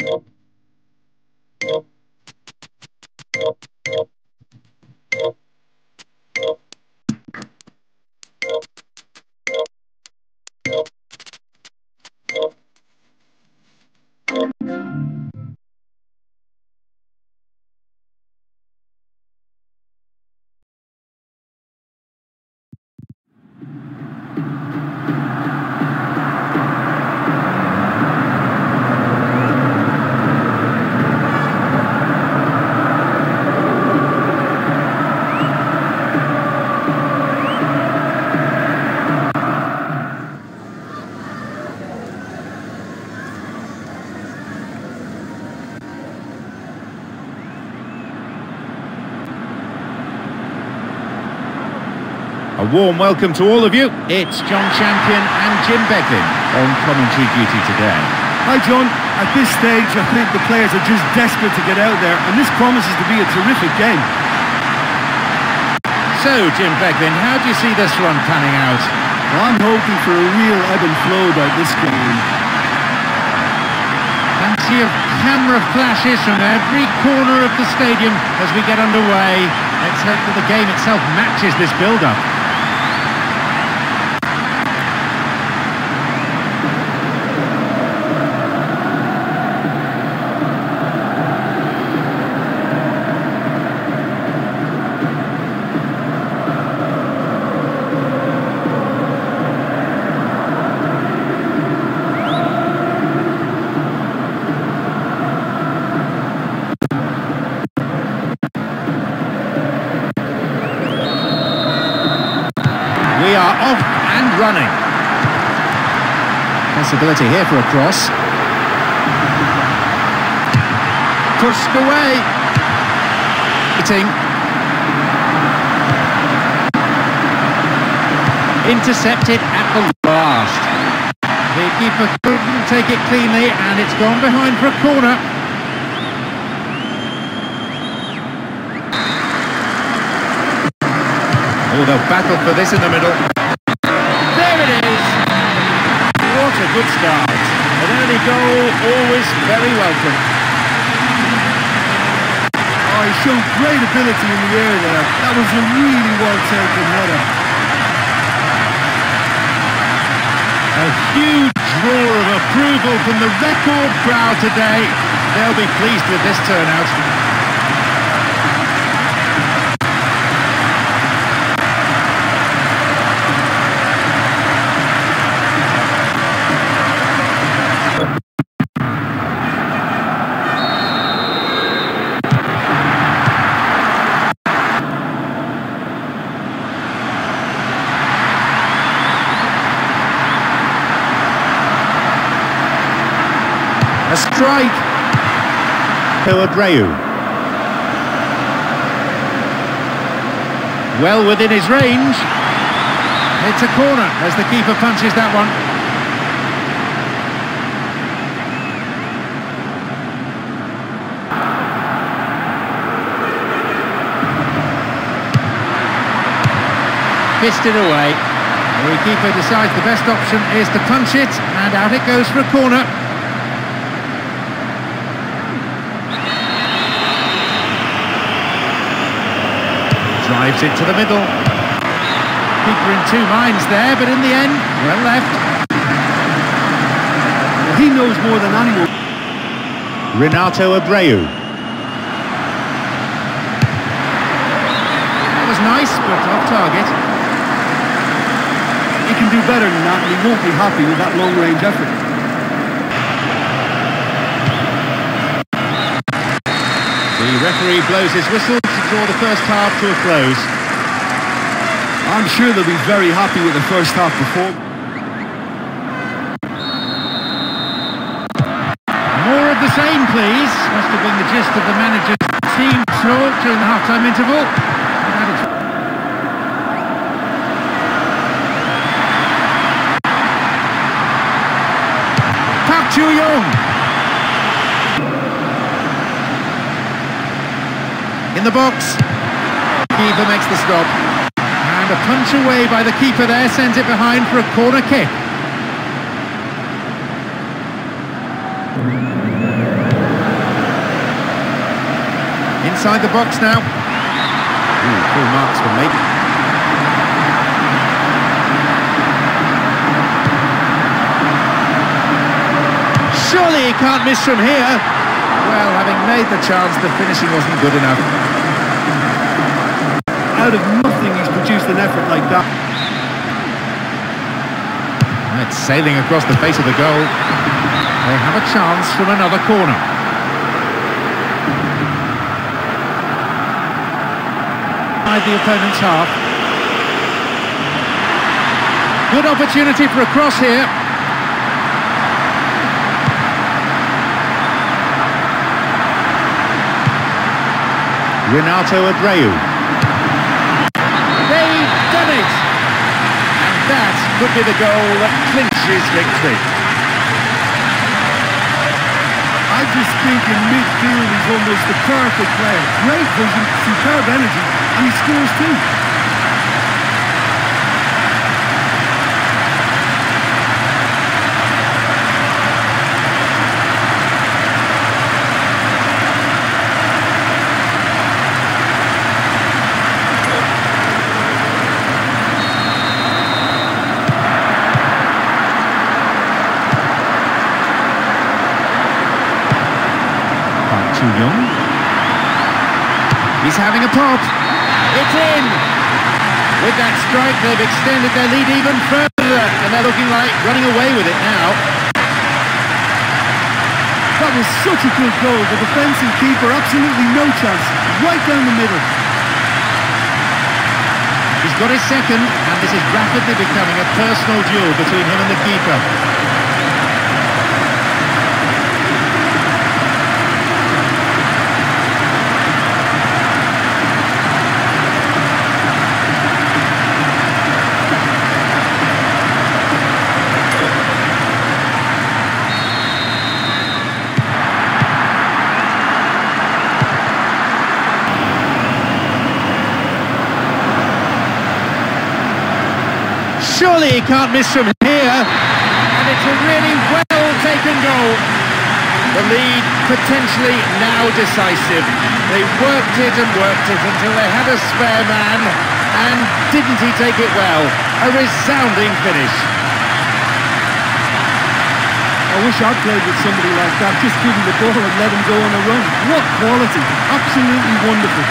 Nope. A warm welcome to all of you. It's John Champion and Jim Beglin on commentary duty today. Hi John, at this stage I think the players are just desperate to get out there and this promises to be a terrific game. So, Jim Beglin, how do you see this one panning out? Well, I'm hoping for a real ebb and flow about this game. Plenty of camera flashes from every corner of the stadium as we get underway. Let's hope that the game itself matches this build-up. We are off and running. Possibility here for a cross. Pushed away. Intercepted at the last. The keeper couldn't take it cleanly and it's gone behind for a corner. Oh, they'll battle for this in the middle. What a good start. An early goal, always very welcome. Oh, he showed great ability in the air there. That was a really well-taken header. A huge roar of approval from the record crowd today. They'll be pleased with this turnout. A strike. Abreu. Well within his range. It's a corner as the keeper punches that one. Fisted away. The keeper decides the best option is to punch it, and out it goes for a corner. It to the middle. Keeper in two minds there, but in the end, well left. He knows more than anyone. Renato Abreu. That was nice, but off target. He can do better than that and he won't be happy with that long-range effort. The referee blows his whistle to draw the first half to a close. I'm sure they'll be very happy with the first half performance. More of the same, please. Must have been the gist of the manager's team talk during the half-time interval. Park Chu-young. in the box. Keeper makes the stop. And a punch away by the keeper there sends it behind for a corner kick. Inside the box now. Ooh, full marks for me. Surely he can't miss from here. Having made the chance, the finishing wasn't good enough. Out of nothing, he's produced an effort like that. It's sailing across the face of the goal. They have a chance from another corner. Inside the opponent's half. Good opportunity for a cross here. Renato Abreu. They've done it! And that could be the goal that clinches victory. I just think in midfield he's almost the perfect player. Great vision, superb energy, and he scores too. Chu-young. He's having a pop. It's in! With that strike, they've extended their lead even further, and they're looking like running away with it now. That was such a good goal. The defence and keeper, absolutely no chance. Right down the middle. He's got his second, and this is rapidly becoming a personal duel between him and the keeper. He can't miss from here. And it's a really well-taken goal. The lead potentially now decisive. They worked it and worked it until they had a spare man. And didn't he take it well? A resounding finish. I wish I'd played with somebody like that. Just give him the ball and let him go on a run. What quality. Absolutely wonderful.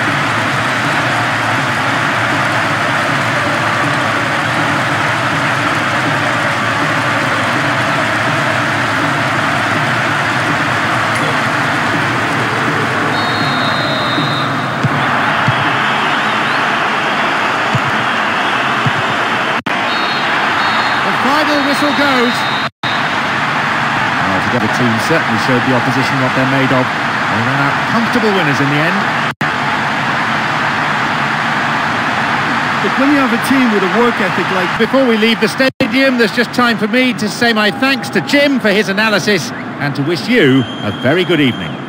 The final whistle goes. Well, together team certainly showed the opposition what they're made of. They ran out comfortable winners in the end. But when you have a team with a work ethic like Before we leave the stadium, there's just time for me to say my thanks to Jim for his analysis and to wish you a very good evening.